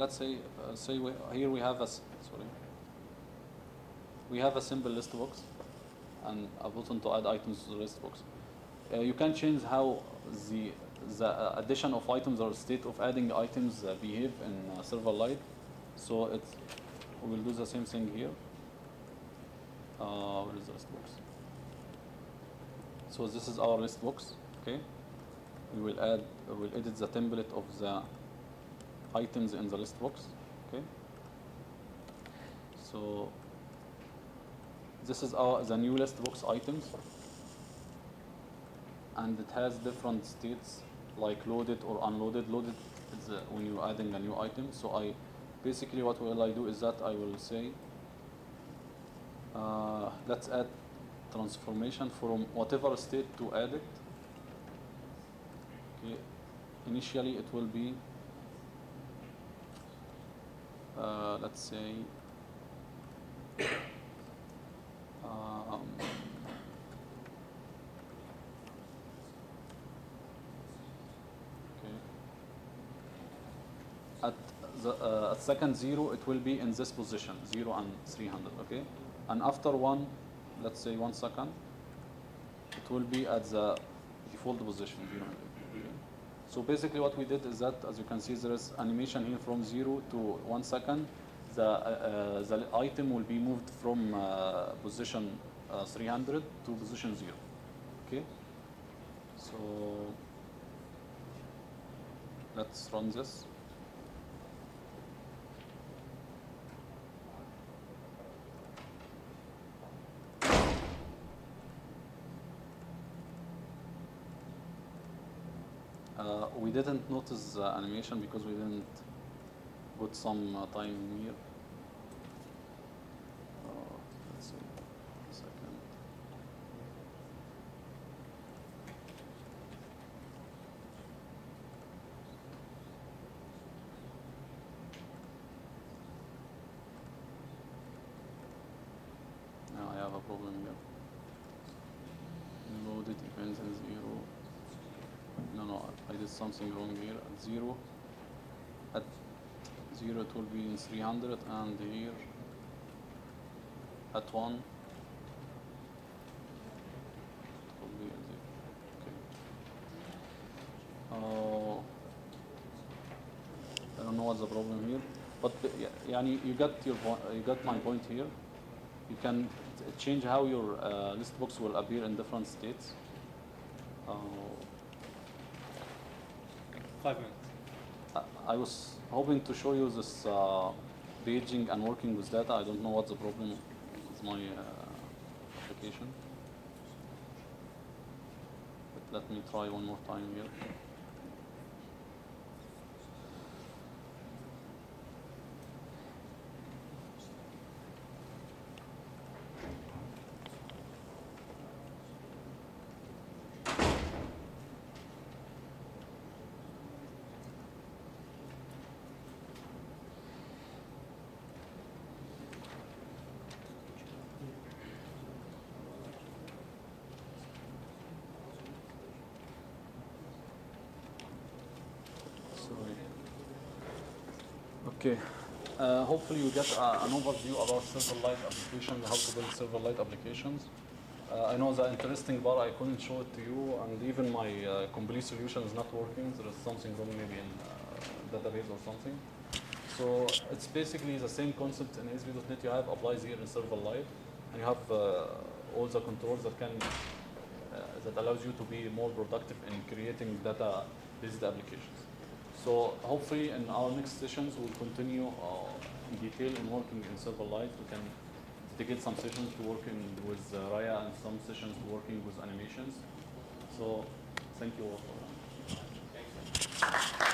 let's say uh, say we, here we have a sorry we have a simple list box and a button to add items to the list box. Uh, you can change how the the addition of items or state of adding items uh, behave in uh, Silverlight. So it's we will do the same thing here. Uh, where is the list box? So this is our list box. Okay. We will add we will edit the template of the items in the list box. Okay. So this is our the new list box items and it has different states like loaded or unloaded loaded is uh, when you're adding a new item so I basically what will I do is that I will say uh, let's add transformation from whatever state to add it okay. initially it will be uh, let's say um, okay. At the uh, at second zero, it will be in this position, zero and 300, okay? And after one, let's say one second, it will be at the default position? So basically what we did is that, as you can see, there is animation here from zero to one second. The, uh, uh, the item will be moved from uh, position uh, 300 to position zero, okay? So let's run this. Uh, we didn't notice the animation because we didn't put some uh, time here. Uh. Now I have a problem here. Loaded events I did something wrong here at 0. At 0 it will be in 300 and here at 1 it will be 0. Okay. Uh, I don't know what's the problem here. But uh, yani you got your uh, you got my point here. You can change how your uh, list box will appear in different states. Uh, Five minutes. I- was hoping to show you this uh, paging and working with data. I don't know what's the problem with my uh, application. But let me try one more time here. Sorry. Okay. Uh, hopefully you get uh, an overview about Silverlight applications, how to build Silverlight applications. Uh, I know the interesting part I couldn't show it to you, and even my uh, complete solution is not working. There is something wrong maybe in uh, database or something. So it's basically the same concept in ASP.NET you have applies here in Silverlight, and you have uh, all the controls that can that allows you to be more productive in creating data-based applications. So hopefully in our next sessions we'll continue uh, in detail in working in Silverlight. We can dedicate some sessions to working with uh, RIA and some sessions to working with animations. So thank you all for that.